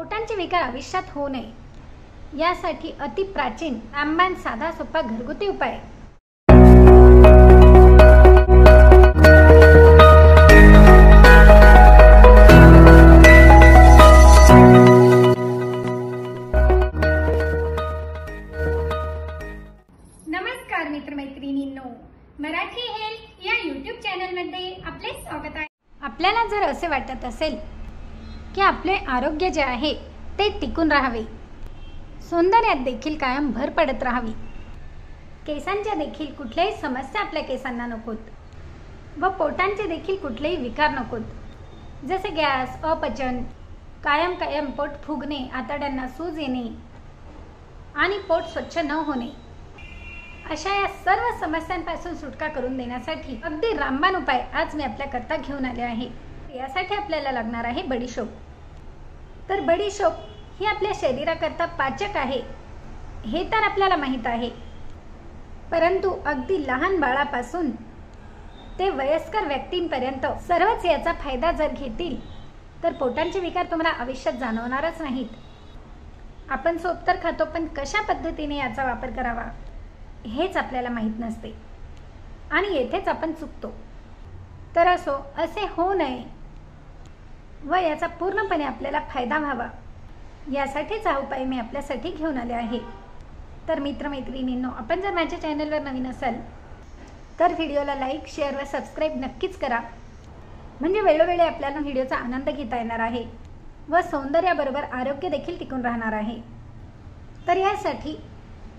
पोटांचे विकार आयुष्यात होऊ नये. यासाठी अति प्राचीन आंबान साधा सोपा घरगुती उपाय. नमस्कार मित्रमैत्रिणींनो. मराठी हेल्थ या यूट्यूब चॅनलमध्ये आपले स्वागत आहे. आपल्याला जर असे वाटत असेल की आपले आरोग्य जे आहे ते टिकून राहावे. सौंदर्यात देखील कायम भर पडत राहावी. केसांच्या देखील कुठल्याही समस्या आपल्या केसांना नकोत. व पोटांचे देखील कुठलेही विकार नकोत. जसे गॅस अपचन कायम कायम पोट फुगणे आतड्यांना सूज येणे आणि पोट स्वच्छ न होणे. अशा या सर्व समस्यांपासून सुटका करून देण्यासाठी अगदी रामबाण उपाय आज मी आपल्याकरता घेऊन आले आहे. यासाठी आपल्याला लागणार आहे बडीशोप तर बडीशोप ही आपल्या शरीराकरता पाचक आहे. हे तर आपल्याला माहीत आहे. परंतु अगदी लहान बाळापासून ते वयस्कर व्यक्तींपर्यंत सर्वच याचा फायदा जर घेतील तर पोटांचे विकार तुम्हाला आयुष्यात जाणवणारच नाहीत. आपण सोप तर खातो पण कशा पद्धतीने याचा वापर करावा हेच आपल्याला माहीत नसते. आणि येथेच आपण चुकतो. तर असो असे होऊ नये. व याचा पूर्णपणे आपल्याला फायदा व्हावा. यासाठीच हा उपाय मी आपल्यासाठी घेऊन आले आहे. तर मित्रमैत्रिणींनो आपण जर माझ्या चॅनलवर नवीन असाल तर व्हिडिओला लाईक शेअर व सबस्क्राईब नक्कीच करा. म्हणजे वेळोवेळी आपल्याला व्हिडिओचा आनंद घेता येणार आहे व सौंदर्याबरोबर आरोग्य देखील टिकून राहणार आहे. तर यासाठी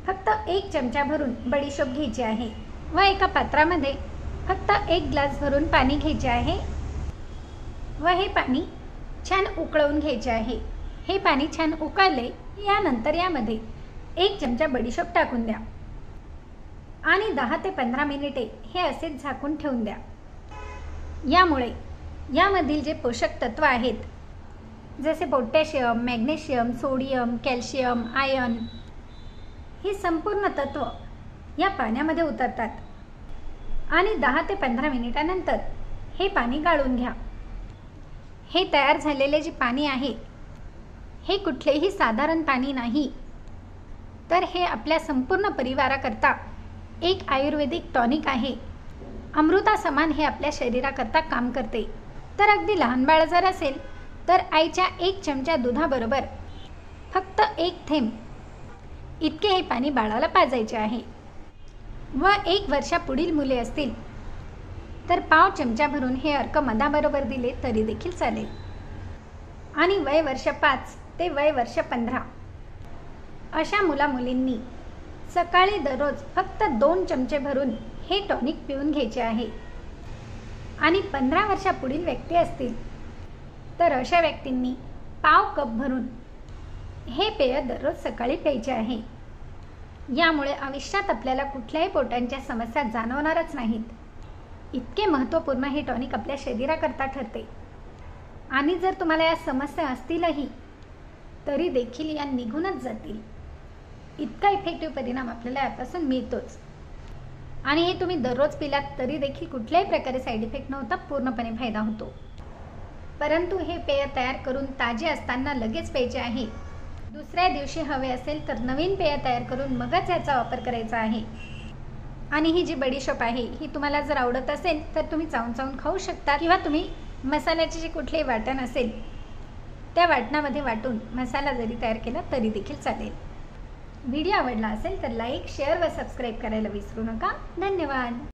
फक्त एक चमचा भरून बडीशोप घ्यायची आहे व एका पात्रामध्ये फक्त एक ग्लास भरून पाणी घ्यायचे आहे. व हे पाणी छान उकळवून घ्यायचे आहे. हे पाणी छान उकळले यानंतर यामध्ये एक चमचा बडीशोप टाकून द्या. आणि दहा ते पंधरा मिनिटे हे असेच झाकून ठेवून द्या. यामुळे यामधील जे पोषक तत्व आहेत जसे potassium magnesium sodium calcium iron ही संपूर्ण तत्व या पाण्यामध्ये उतरतात. आणि दहा ते पंधरा मिनिटानंतर हे पाणी गाळून घ्या. हे तयार झालेले जे पाणी आहे हे कुठलेही साधारण पाणी नाही. तर हे आपल्या संपूर्ण परिवाराकरता एक आयुर्वेदिक टॉनिक आहे. अमृता समान हे आपल्या शरीराकरता काम करते. तर अगदी लहान बाळ जर असेल तर आईच्या एक चमचा दुधाबरोबर फक्त एक थेंब इतके हे पाणी बाळाला पाजायचे आहे. व एक वर्षापुढील मुले असतील तर पाव चमचा भरून हे अर्क मधाबरोबर दिले तरी देखील चालेल. आणि वय वर्ष पाच ते वय वर्ष पंधरा. अशा मुला मुलींनी सकाळी दररोज फक्त दोन चमचे भरून हे टॉनिक पिऊन घ्यायचे आहे. आणि पंधरा वर्षापुढील व्यक्ती असतील तर अशा व्यक्तींनी पाव कप भरून हे पेय दररोज सकाळी प्यायचे आहे. यामुळे आयुष्यात आपल्याला कुठल्याही पोटांच्या समस्या जाणवणारच नाहीत. इतके महत्त्वपूर्ण हे टॉनिक आपल्या शरीराकरता ठरते. आणि जर तुम्हाला या समस्या असतीलही तरी देखील या निघूनच जातील. इतका इफेक्टिव्ह परिणाम आपल्याला यापासून मिळतोच. आणि हे तुम्ही दररोज पिलात तरी देखील कुठल्याही प्रकारे साईड इफेक्ट नव्हता पूर्णपणे फायदा होतो. परंतु हे पेय तयार करून ताजे असताना लगेच प्यायचे आहे. दुसऱ्या दिवशी हवे असेल तर नवीन पेय तयार करून मगच याचा वापर करायचा आहे. आणि ही जी बडीशोप आहे ही तुम्हाला जर आवडत असेल तर तुम्ही चावून चावून खाऊ शकता. किंवा तुम्ही मसाल्याचे जे कुठलेही वाटण असेल त्या वाटणामध्ये वाटून मसाला जरी तयार केला तरी देखील चालेल. व्हिडिओ आवडला असेल तर लाईक शेअर व सबस्क्राईब करायला विसरू नका. धन्यवाद.